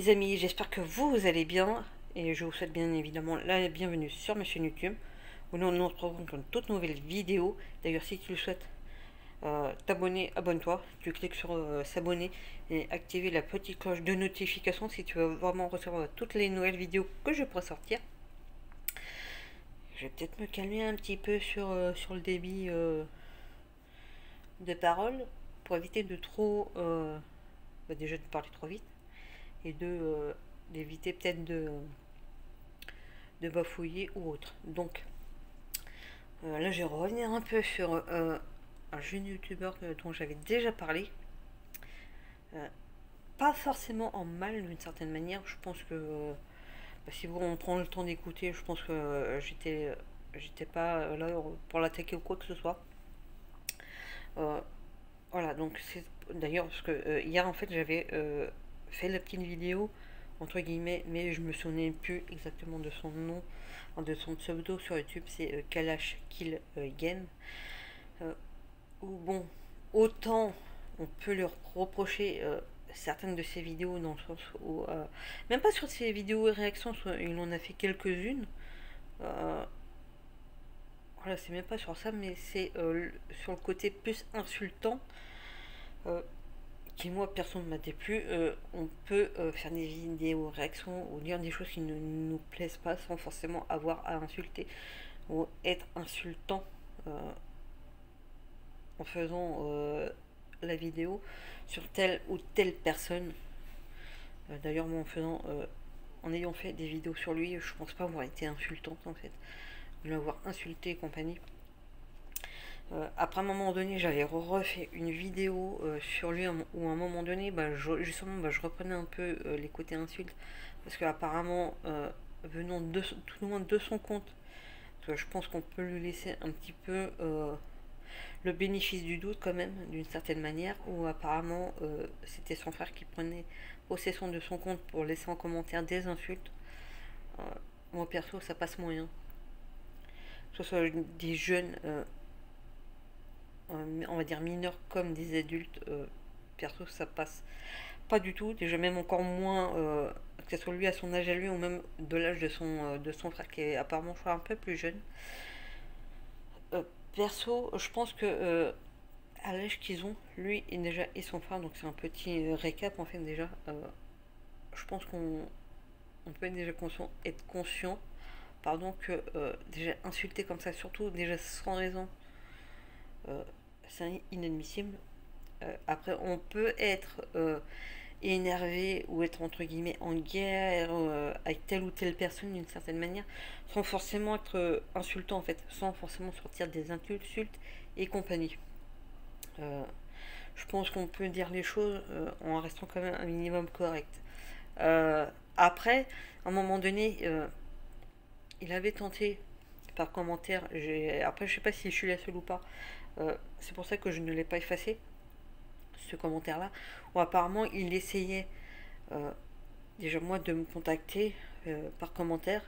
les amis, j'espère que vous, allez bien et je vous souhaite bien évidemment la bienvenue sur ma chaîne YouTube où nous nous retrouvons pour une toute nouvelle vidéo. D'ailleurs si tu le souhaites euh, t'abonner, abonne-toi, tu cliques sur euh, s'abonner et activer la petite cloche de notification si tu veux vraiment recevoir toutes les nouvelles vidéos que je pourrai sortir. Je vais peut-être me calmer un petit peu sur, euh, sur le débit de parole pour éviter de trop bah, déjà de parler trop vite et de euh, d'éviter peut-être de de bafouiller ou autre. Donc euh, là, je vais revenir un peu sur euh, un jeune youtubeur dont j'avais déjà parlé. pas forcément en mal d'une certaine manière. Je pense que bah, si vous on prend le temps d'écouter, je pense que j'étais j'étais pas là pour l'attaquer ou quoi que ce soit. voilà, donc c'est d'ailleurs parce que hier en fait j'avais fait la petite vidéo, entre guillemets, mais je me souvenais plus exactement de son nom, de son pseudo sur YouTube, c'est euh, Kalash Kill euh, Game. Euh, bon, autant on peut leur reprocher certaines de ses vidéos dans le sens où, même pas sur ses vidéos et réactions, il en a fait quelques-unes. voilà, c'est même pas sur ça, mais c'est sur le côté plus insultant moi personne ne m'a déplu, euh, on peut euh, faire des vidéos réactions ou dire des choses qui ne nous plaisent pas sans forcément avoir à insulter ou être insultant euh, en faisant la vidéo sur telle ou telle personne. D'ailleurs moi en faisant en ayant fait des vidéos sur lui, je pense pas avoir été insultante en fait, de l'avoir insulté et compagnie. Euh, après un moment donné, j'avais refait une vidéo euh, sur lui où à un moment donné, bah, justement, bah, je reprenais un peu euh, les côtés insultes. Parce qu'apparemment, venant de, tout le monde de son compte, je pense qu'on peut lui laisser un petit peu le bénéfice du doute quand même, d'une certaine manière, où apparemment c'était son frère qui prenait possession de son compte pour laisser en commentaire des insultes. moi perso, ça passe moyen. Que ce soit des jeunes on va dire mineurs comme des adultes, euh, perso ça passe pas du tout, déjà même encore moins euh, que ce soit lui à son âge à lui ou même de l'âge de son, euh, de son frère qui est apparemment un peu plus jeune. perso, je pense que à l'âge qu'ils ont, lui et déjà et son frère, donc c'est un petit récap en fait déjà. je pense qu'on on peut déjà conscient, être conscient, pardon, que déjà insulter comme ça, surtout déjà sans raison, c'est inadmissible. Euh, après, on peut être euh, énervé ou être entre guillemets en guerre euh, avec telle ou telle personne d'une certaine manière, sans forcément être insultant en fait, sans forcément sortir des insultes et compagnie. je pense qu'on peut dire les choses en restant quand même un minimum correct. après, à un moment donné, il avait tenté par commentaire, après je sais pas si je suis la seule ou pas, euh, c'est pour ça que je ne l'ai pas effacé, ce commentaire-là, où apparemment il essayait euh, déjà moi de me contacter euh, par commentaire.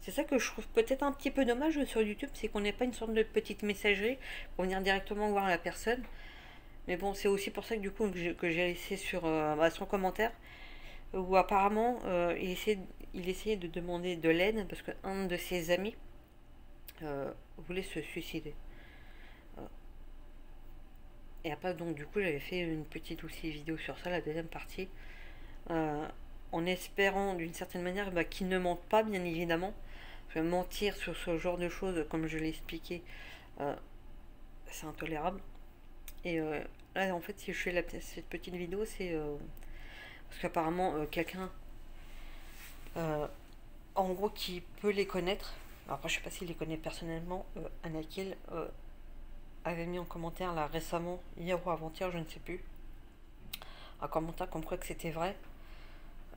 C'est ça que je trouve peut-être un petit peu dommage sur YouTube, c'est qu'on n'ait pas une sorte de petite messagerie pour venir directement voir la personne. Mais bon, c'est aussi pour ça que du coup que j'ai laissé sur bah, son commentaire, où apparemment il, essayait, il essayait de demander de l'aide parce qu'un de ses amis voulait se suicider. Et après, donc, du coup, j'avais fait une petite aussi vidéo sur ça, la deuxième partie. Euh, en espérant, d'une certaine manière, bah, qu'il ne mente pas, bien évidemment. mentir sur ce genre de choses, comme je l'ai expliqué, euh, c'est intolérable. Et euh, là, en fait, si je fais cette petite vidéo, c'est parce qu'apparemment, quelqu'un, en gros, qui peut les connaître. après, je sais pas s'il les connaît personnellement, Anakil avait mis en commentaire là récemment, hier ou avant-hier, je ne sais plus, un commentaire comme quoi que c'était vrai.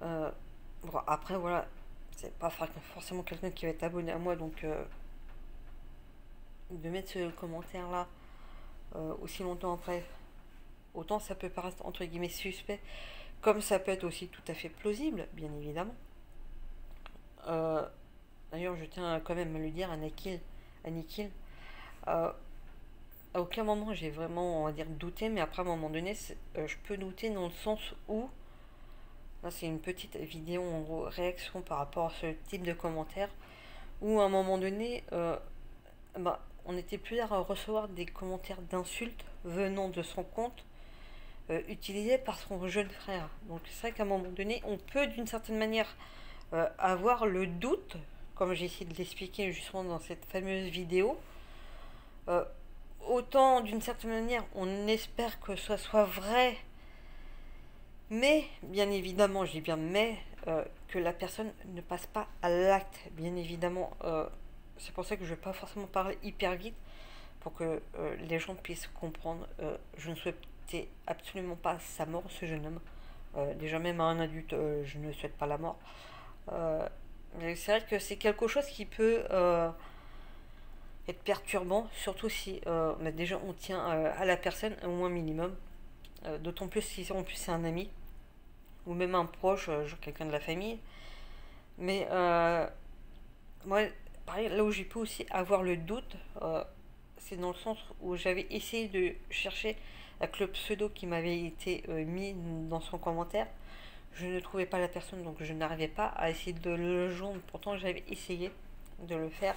Euh, bon, après, voilà, c'est pas forcément quelqu'un qui va être abonné à moi, donc euh, de mettre ce commentaire là euh, aussi longtemps après, autant ça peut paraître entre guillemets suspect, comme ça peut être aussi tout à fait plausible, bien évidemment. D'ailleurs, je tiens quand même à le dire à Nikil à aucun moment j'ai vraiment, on va dire, douté, mais après, à un moment donné, euh, je peux douter dans le sens où c'est une petite vidéo en réaction par rapport à ce type de commentaires où à un moment donné, euh, bah, on était plus à recevoir des commentaires d'insultes venant de son compte euh, utilisés par son jeune frère. Donc c'est vrai qu'à un moment donné, on peut d'une certaine manière euh, avoir le doute, comme j'ai essayé de l'expliquer justement dans cette fameuse vidéo. Autant d'une certaine manière, on espère que ça soit vrai mais, bien évidemment, je dis bien mais, euh, que la personne ne passe pas à l'acte. Bien évidemment, euh, c'est pour ça que je ne vais pas forcément parler hyper vite pour que euh, les gens puissent comprendre. je ne souhaitais absolument pas sa mort, ce jeune homme. déjà, même à un adulte, je ne souhaite pas la mort. c'est vrai que c'est quelque chose qui peut être perturbant, surtout si déjà on tient à la personne au moins minimum. D'autant plus si en plus c'est un ami ou même un proche, euh, quelqu'un de la famille. Mais euh, moi, pareil, là où j'ai pu aussi avoir le doute, euh, c'est dans le sens où j'avais essayé de chercher avec le pseudo qui m'avait été mis dans son commentaire. Je ne trouvais pas la personne, donc je n'arrivais pas à essayer de le joindre. Pourtant, j'avais essayé de le faire.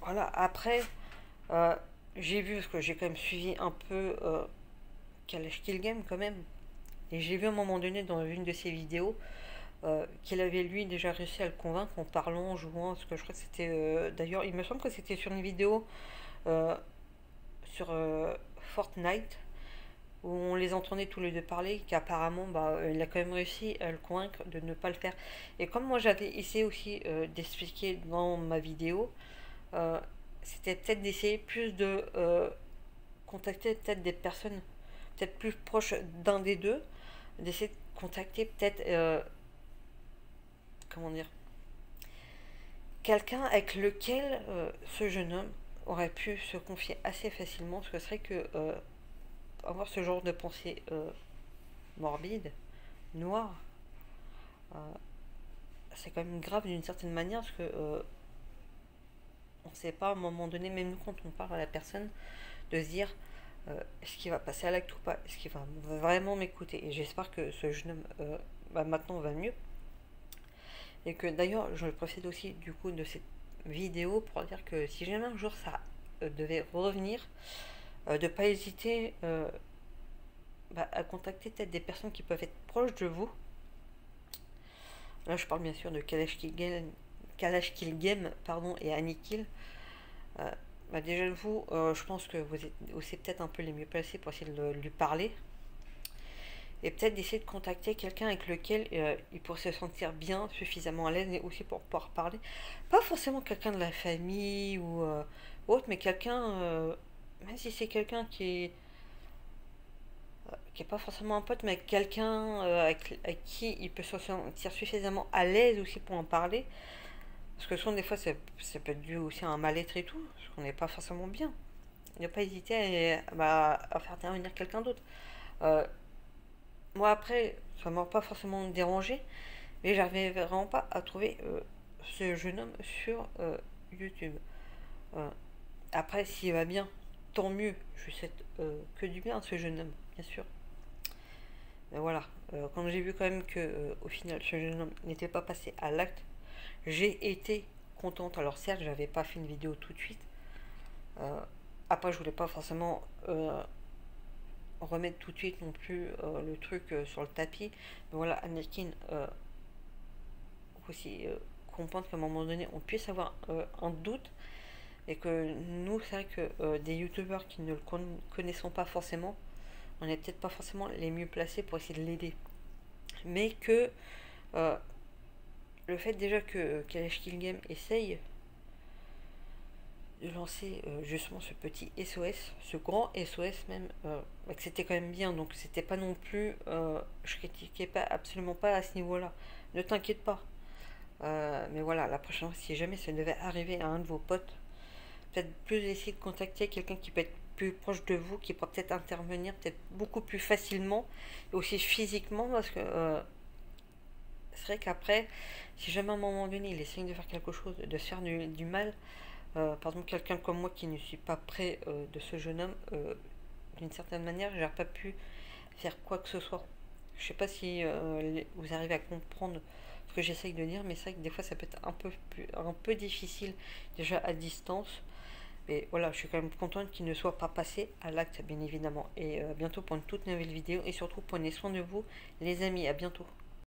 Voilà, après, j'ai vu, parce que j'ai quand même suivi un peu Kalash Kill Game quand même. Et j'ai vu à un moment donné dans une de ses vidéos euh, qu'il avait lui déjà réussi à le convaincre en parlant, en jouant, parce que je crois que c'était euh, d'ailleurs, il me semble que c'était sur une vidéo euh, sur Fortnite où on les entendait tous les deux parler, qu'apparemment bah, il a quand même réussi à le convaincre de ne pas le faire. Et comme moi j'avais essayé aussi d'expliquer dans ma vidéo, c'était peut-être d'essayer plus de contacter peut-être des personnes peut-être plus proches d'un des deux, d'essayer de contacter peut-être, euh, comment dire, quelqu'un avec lequel euh, ce jeune homme aurait pu se confier assez facilement, ce serait que euh, avoir ce genre de pensée morbide, noire, c'est quand même grave d'une certaine manière, parce que on ne sait pas à un moment donné, même nous quand on parle à la personne, de se dire euh, est-ce qu'il va passer à l'acte ou pas? Est-ce qu'il va vraiment m'écouter? Et j'espère que ce jeune homme euh, bah, maintenant va mieux. Et que d'ailleurs, je procède aussi du coup de cette vidéo pour dire que si jamais un jour ça euh, devait revenir, de ne pas hésiter bah, à contacter peut-être des personnes qui peuvent être proches de vous. Là, je parle bien sûr de Kalash Kill Game, pardon, et Annie bah déjà vous, euh, je pense que vous êtes aussi peut-être un peu les mieux placés pour essayer de lui parler. Et peut-être d'essayer de contacter quelqu'un avec lequel euh, il pourrait se sentir bien, suffisamment à l'aise, et aussi pour pouvoir parler. Pas forcément quelqu'un de la famille ou euh, autre, mais quelqu'un, même si c'est quelqu'un qui est qui n'est pas forcément un pote, mais quelqu'un avec, avec, qui il peut se sentir suffisamment à l'aise aussi pour en parler. Parce que souvent, des fois, ça, peut être dû aussi à un mal-être et tout, parce qu'on n'est pas forcément bien. Ne pas hésiter à, bah, à faire intervenir quelqu'un d'autre. Euh, moi, après, ça ne m'a pas forcément dérangé, mais j'arrivais vraiment pas à trouver euh, ce jeune homme sur euh, YouTube. après, s'il va bien, tant mieux. Je lui souhaite que du bien, ce jeune homme, bien sûr. Mais voilà, quand j'ai vu quand même que au final, ce jeune homme n'était pas passé à l'acte, j'ai été contente. Alors certes, j'avais pas fait une vidéo tout de suite. Euh, après, je voulais pas forcément euh, remettre tout de suite non plus euh, le truc sur le tapis. Mais voilà, Anakin aussi comprendre qu'à un moment donné, on puisse avoir un doute. Et que nous, c'est vrai que des youtubeurs qui ne le connaissons pas forcément, on n'est peut-être pas forcément les mieux placés pour essayer de l'aider. Mais que le fait déjà que Kalash Kill Game essaye de lancer euh, justement ce petit SOS, ce grand SOS même, euh, bah, que c'était quand même bien, donc c'était pas non plus, euh, je critiquais pas absolument pas à ce niveau-là. Ne t'inquiète pas. mais voilà, la prochaine fois, si jamais ça devait arriver à un de vos potes, peut-être plus essayer de contacter quelqu'un qui peut être plus proche de vous, qui pourra peut-être intervenir peut-être beaucoup plus facilement, aussi physiquement, parce que c'est vrai qu'après, si jamais à un moment donné il essaye de faire quelque chose, de se faire du, mal, euh, par exemple quelqu'un comme moi qui ne suis pas près euh, de ce jeune homme, euh, d'une certaine manière, j'ai pas pu faire quoi que ce soit. Je sais pas si vous arrivez à comprendre ce que j'essaye de dire, mais c'est vrai que des fois ça peut être un peu, un peu difficile déjà à distance. Mais voilà, je suis quand même contente qu'il ne soit pas passé à l'acte, bien évidemment. Et à bientôt pour une toute nouvelle vidéo. Et surtout, prenez soin de vous, les amis. À bientôt.